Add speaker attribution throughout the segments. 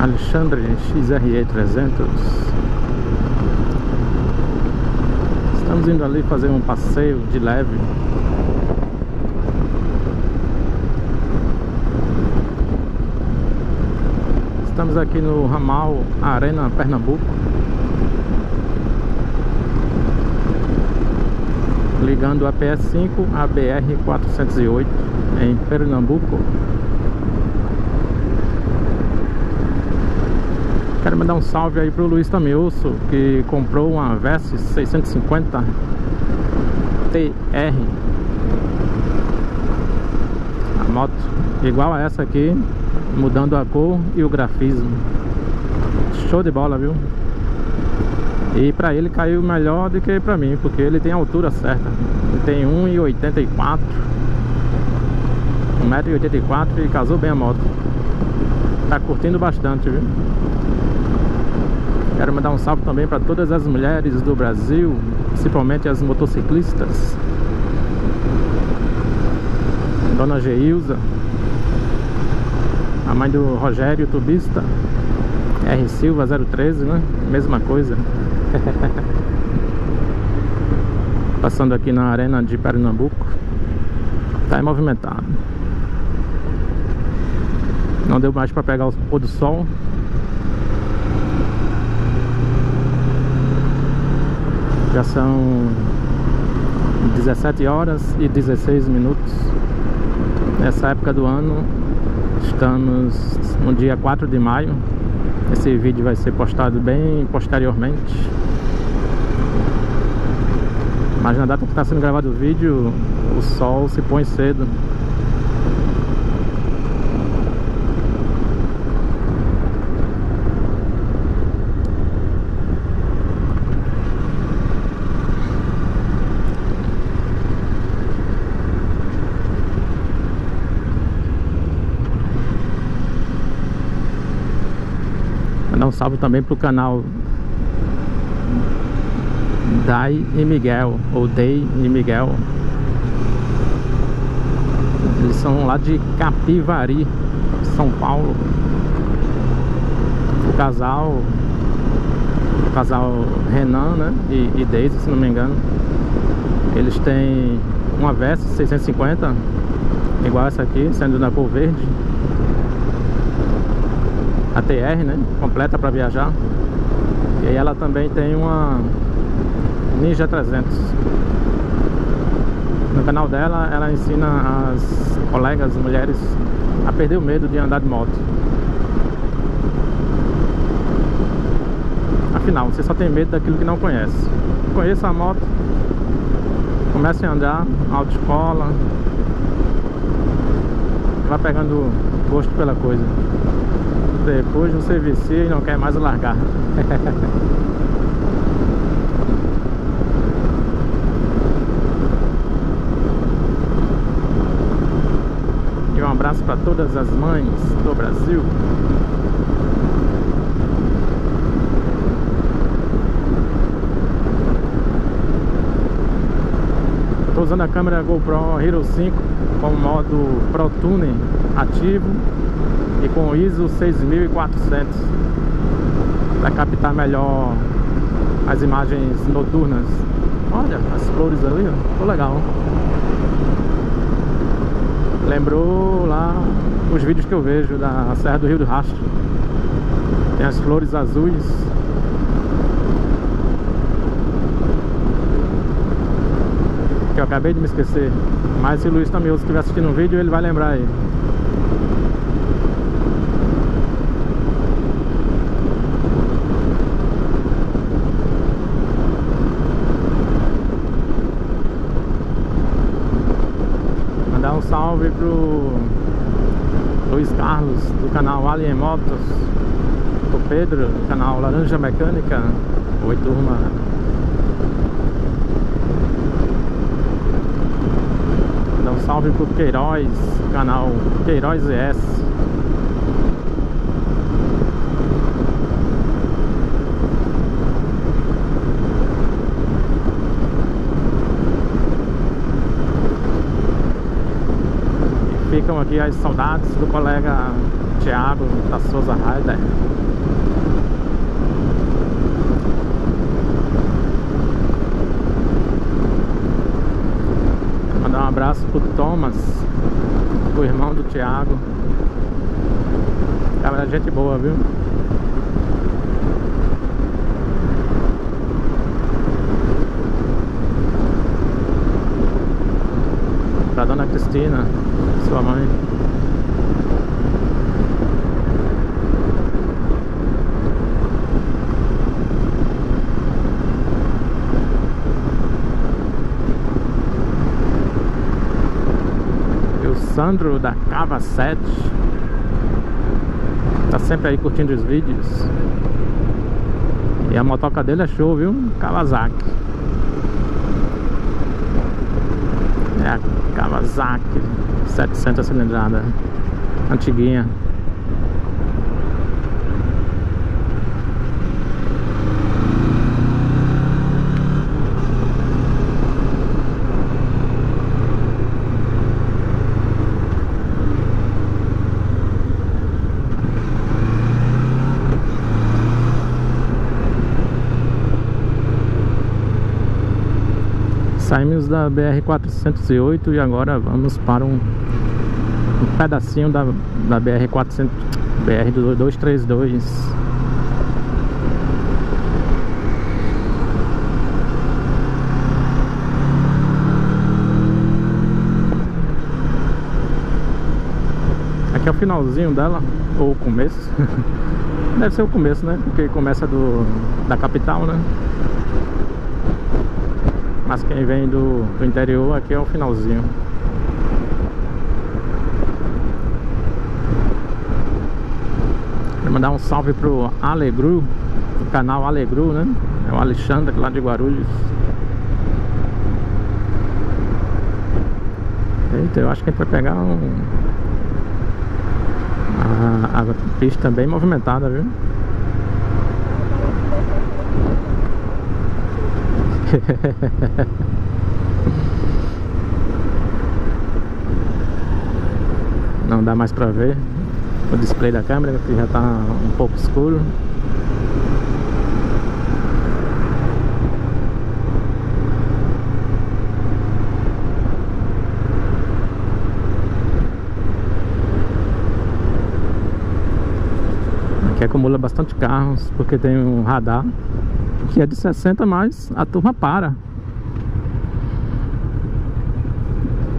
Speaker 1: Alexandre XRE 300 Estamos indo ali fazer um passeio de leve. Estamos aqui no ramal Arena Pernambuco Ligando a PS5 a BR-408 em Pernambuco. Quero mandar um salve aí pro Luiz Tamioso Que comprou uma Versys 650 TR A moto igual a essa aqui Mudando a cor e o grafismo. Show de bola, viu? E pra ele caiu melhor do que pra mim Porque ele tem a altura certa Ele tem 1,84 1,84m e casou bem a moto Tá curtindo bastante, viu? Quero mandar um salve também para todas as mulheres do Brasil, principalmente as motociclistas. Dona Geilza, a mãe do Rogério, tubista. R Silva 013, né? Mesma coisa. Passando aqui na arena de Pernambuco. Tá movimentado. Não deu mais para pegar o pôr do sol. Já são 17 horas e 16 minutos Nessa época do ano Estamos no dia 4 de maio Esse vídeo vai ser postado bem posteriormente. Mas na data que está sendo gravado o vídeo O sol se põe cedo um salve também pro canal Dai e Miguel, ou Dei e Miguel. Eles são lá de Capivari, São Paulo. O casal, o casal Renan, né, e, e Deise, se não me engano. Eles têm uma Vespa 650, igual essa aqui, sendo na cor verde a TR, né? Completa para viajar. E aí ela também tem uma Ninja 300. No canal dela, ela ensina as colegas mulheres a perder o medo de andar de moto. Afinal, você só tem medo daquilo que não conhece. Conheça a moto, comece a andar, autoescola, vai pegando gosto pela coisa depois você vicia e não quer mais largar. E um abraço para todas as mães do Brasil. Estou usando a câmera GoPro Hero 5 com modo Pro Tuning ativo e com ISO 6400 para captar melhor as imagens noturnas. Olha as flores ali, ó. ficou legal. Lembrou lá os vídeos que eu vejo da Serra do Rio do Rastro. Tem as flores azuis. Que eu acabei de me esquecer. Mas se o Luiz também estiver assistindo um vídeo, ele vai lembrar aí. Salve pro Luiz Carlos do canal Alien Motos. O Pedro do canal Laranja Mecânica Oi turma Dá um salve pro Queiroz canal Queiroz ES aqui as saudades do colega Thiago da Souza Raider. Mandar um abraço pro Thomas, o irmão do Thiago. Cara, gente boa, viu? Dona Cristina, sua mãe. E o Sandro da Cava 7 Tá sempre aí curtindo os vídeos E a motoca dele é show, viu? Kawasaki É a Kawasaki 700 cilindrada Antiguinha Saímos da BR-408 e agora vamos para um, um pedacinho da, da BR-400 BR-232 Aqui é o finalzinho dela, ou o começo Deve ser o começo, né? Porque começa do, da capital, né? Mas quem vem do, do interior aqui é o finalzinho Quero mandar um salve pro Alegru Do canal Alegru, né? É o Alexandre lá de Guarulhos Eita, eu acho que a gente vai pegar um... A, a pista bem movimentada, viu? Não dá mais pra ver. O display da câmera que já tá um pouco escuro. Aqui acumula bastante carros porque tem um radar que é de 60, mas a turma para.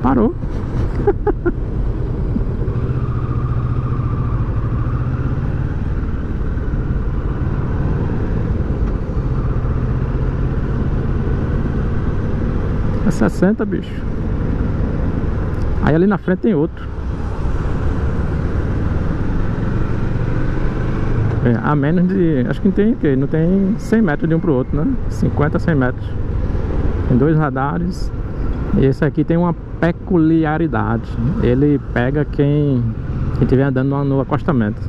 Speaker 1: Parou. é 60, bicho. Aí ali na frente tem outro. É, a menos de... Acho que não tem que Não tem 100 metros de um pro outro, né? 50, 100 metros. Tem dois radares. E esse aqui tem uma peculiaridade. Ele pega quem estiver andando no, no acostamento.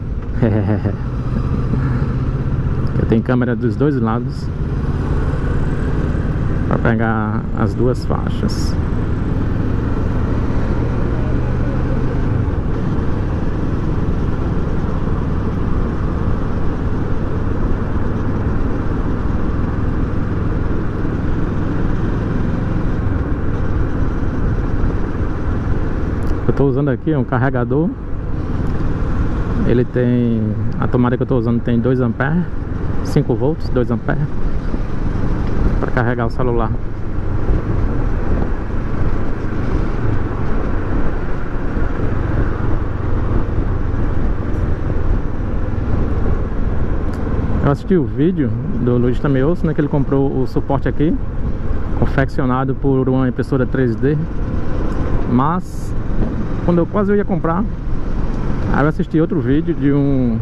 Speaker 1: tem câmera dos dois lados. Para pegar as duas faixas. eu estou usando aqui é um carregador. Ele tem a tomada que eu estou usando tem 2 ampere 5 volts 2 ampere para carregar o celular. Eu assisti o vídeo do Luiz Tameoso, né, que ele comprou o suporte aqui confeccionado por uma impressora 3D mas quando eu quase eu ia comprar Aí eu assisti outro vídeo de um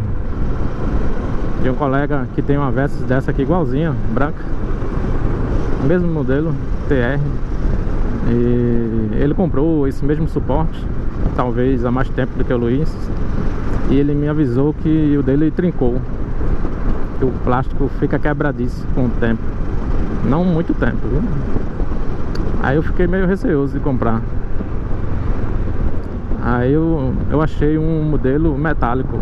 Speaker 1: De um colega que tem uma Versys dessa aqui igualzinha, branca. Mesmo modelo, TR E ele comprou esse mesmo suporte Talvez há mais tempo do que o Luiz. E ele me avisou que o dele trincou Que o plástico fica quebradiço com o tempo. Não muito tempo, viu? Aí eu fiquei meio receoso de comprar Aí eu, eu achei um modelo metálico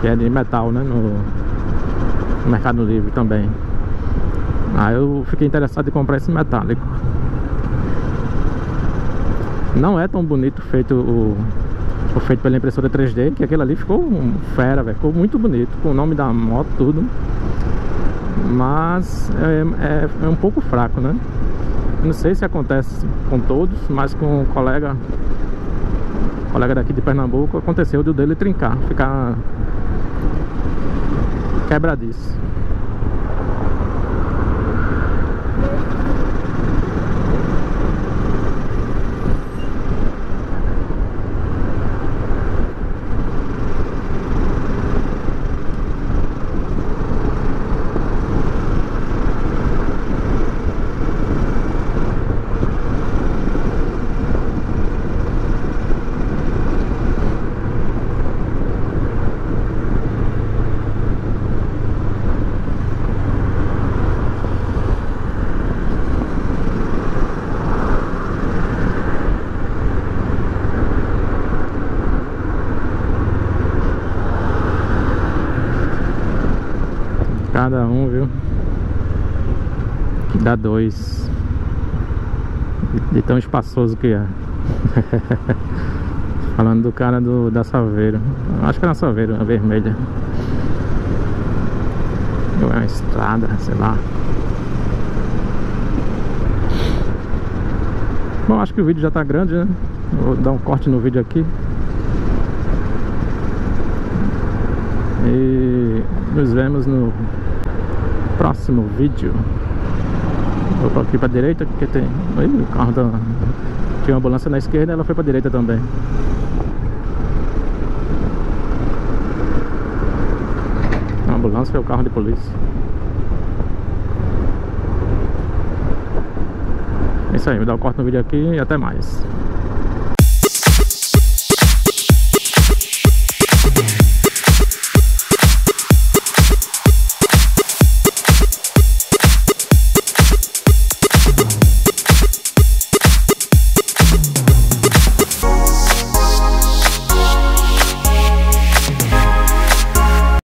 Speaker 1: Que é de metal, né? No, Mercado Livre também Aí eu fiquei interessado em comprar esse metálico Não é tão bonito feito o, o feito pela impressora 3D Que aquele ali ficou fera, velho Ficou muito bonito, com o nome da moto, tudo Mas é, é, é um pouco fraco, né? Não sei se acontece com todos, mas com um colega colega daqui de Pernambuco aconteceu de o dele trincar, ficar quebradiço. Cada um, viu? Que dá dois. De tão espaçoso que é. Falando do cara do, da Saveiro. Acho que é na Saveiro, a vermelha. Ou é uma estrada, sei lá. Bom, acho que o vídeo já tá grande, né? Vou dar um corte no vídeo aqui. E nos vemos no próximo vídeo. Vou pra aqui pra direita porque tem Aí, o carro da... Tinha uma ambulância na esquerda ela foi pra direita também. A ambulância é o carro de polícia. É isso aí, vou dar um corte no vídeo aqui e até mais